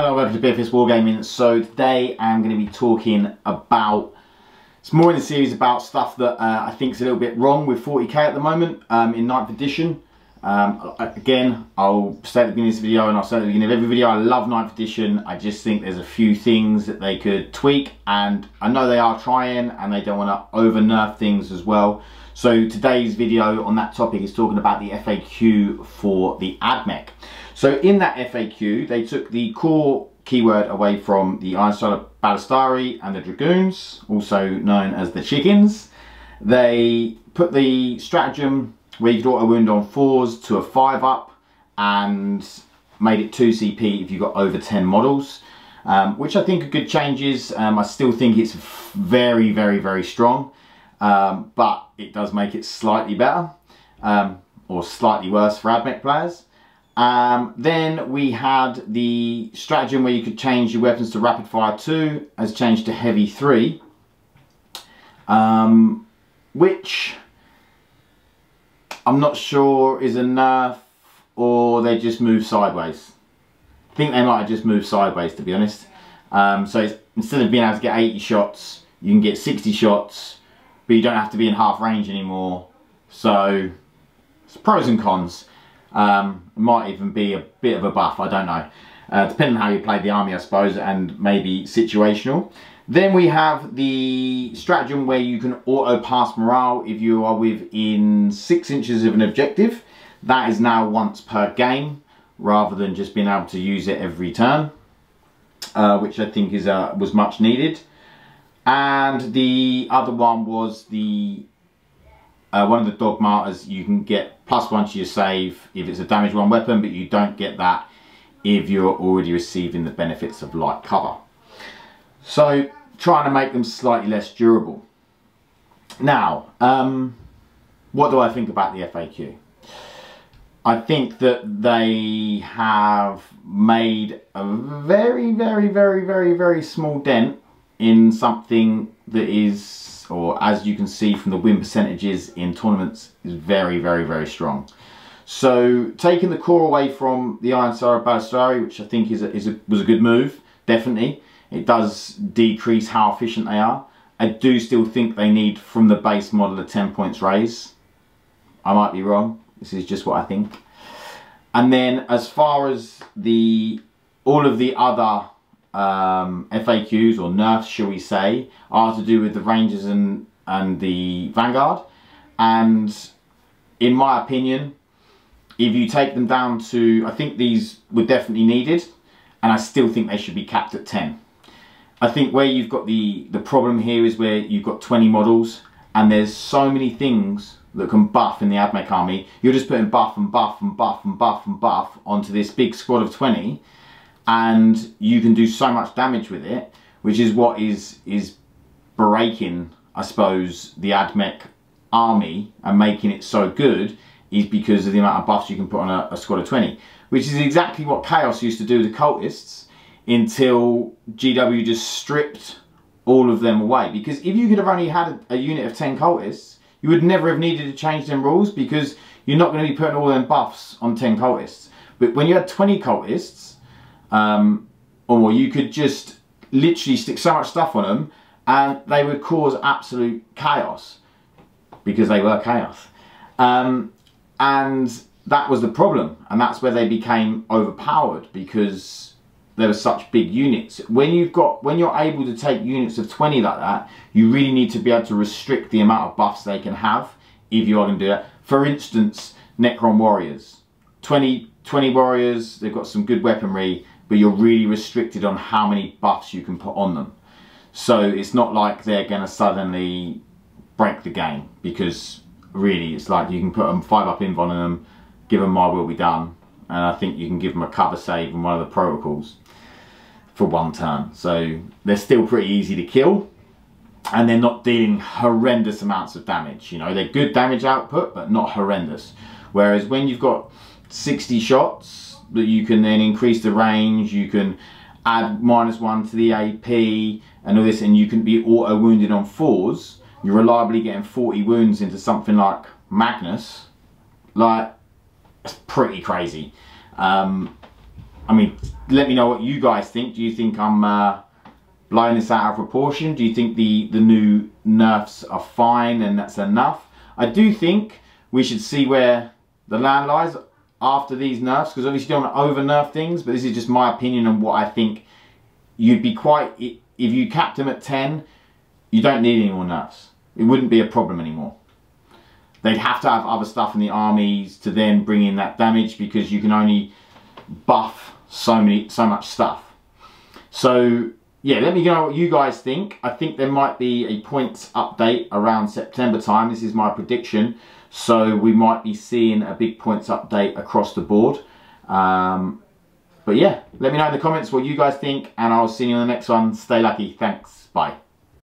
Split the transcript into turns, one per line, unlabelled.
welcome to BFS Wargaming. So today I'm going to be talking about, it's more in the series about stuff that uh, I think is a little bit wrong with 40k at the moment um, in 9th edition. Um, again, I'll say at the beginning of this video and I'll say at the beginning of every video, I love 9th edition. I just think there's a few things that they could tweak and I know they are trying and they don't want to over nerf things as well. So today's video on that topic is talking about the FAQ for the AdMech. So in that FAQ, they took the core keyword away from the Iron Star Ballistari and the Dragoons, also known as the Chickens. They put the stratagem where you could auto wound on fours to a five up and made it 2 CP if you got over 10 models. Um, which I think are good changes. Um, I still think it's very, very, very strong, um, but it does make it slightly better um, or slightly worse for AdMech players. Um, then we had the stratagem where you could change your weapons to rapid fire 2 as changed to heavy 3. Um, which I'm not sure is enough or they just move sideways. I think they might have just moved sideways to be honest. Um, so instead of being able to get 80 shots, you can get 60 shots, but you don't have to be in half range anymore. So it's pros and cons. Um, might even be a bit of a buff, I don't know. Uh, depending on how you play the army, I suppose, and maybe situational. Then we have the stratagem where you can auto pass morale if you are within six inches of an objective. That is now once per game, rather than just being able to use it every turn, uh, which I think is uh, was much needed. And the other one was the uh, one of the dogmas you can get plus one to your save if it's a damage one weapon but you don't get that if you're already receiving the benefits of light cover. So trying to make them slightly less durable. Now um, what do I think about the FAQ I think that they have made a very very very very very small dent in something that is or as you can see from the win percentages in tournaments, is very, very, very strong. So taking the core away from the Ironstrider Ballistarii, which I think is a, is a, was a good move, definitely. It does decrease how efficient they are. I do still think they need from the base model a 10 points raise. I might be wrong. This is just what I think. And then as far as the all of the other um, FAQs or nerfs, shall we say, are to do with the Rangers and, and the Vanguard. And in my opinion, if you take them down to, I think these were definitely needed, and I still think they should be capped at 10. I think where you've got the, the problem here is where you've got 20 models, and there's so many things that can buff in the AdMech army. You're just putting buff and buff and buff and buff and buff onto this big squad of 20, and you can do so much damage with it, which is what is is breaking, I suppose, the AdMech army and making it so good is because of the amount of buffs you can put on a, a squad of 20, which is exactly what Chaos used to do to cultists until GW just stripped all of them away. Because if you could have only had a, a unit of 10 cultists, you would never have needed to change them rules because you're not going to be putting all them buffs on 10 cultists. But when you had 20 cultists, um, or you could just literally stick so much stuff on them and they would cause absolute chaos because they were chaos. Um, and that was the problem. And that's where they became overpowered because there were such big units. When you've got, when you're able to take units of 20 like that, you really need to be able to restrict the amount of buffs they can have if you are going to do that. For instance, Necron Warriors. 20, 20 warriors, they've got some good weaponry, but you're really restricted on how many buffs you can put on them. So it's not like they're going to suddenly break the game because really it's like you can put them five up inv on them, give them my will be done, and I think you can give them a cover save in one of the protocols for one turn. So they're still pretty easy to kill and they're not dealing horrendous amounts of damage. You know, they're good damage output, but not horrendous. Whereas when you've got 60 shots, that you can then increase the range, you can add minus one to the AP and all this and you can be auto wounded on fours, you're reliably getting 40 wounds into something like Magnus, like, it's pretty crazy. Um, I mean, let me know what you guys think. Do you think I'm uh, blowing this out of proportion? Do you think the, the new nerfs are fine and that's enough? I do think we should see where the land lies after these nerfs because obviously you don't want to over nerf things but this is just my opinion on what I think you'd be quite if you capped them at 10 you don't need any more nerfs. It wouldn't be a problem anymore. They'd have to have other stuff in the armies to then bring in that damage because you can only buff so many so much stuff. So yeah let me know what you guys think I think there might be a points update around September time this is my prediction so we might be seeing a big points update across the board. Um, but yeah, let me know in the comments what you guys think and I'll see you in the next one. Stay lucky. Thanks. Bye.